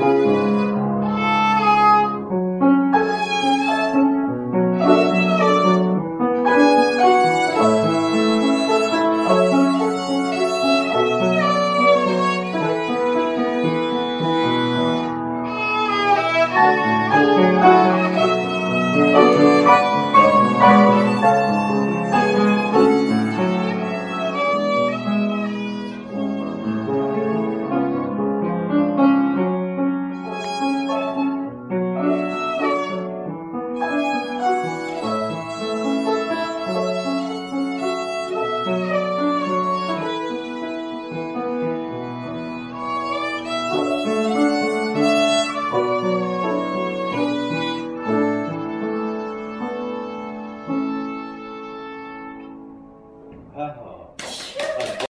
Música 还好。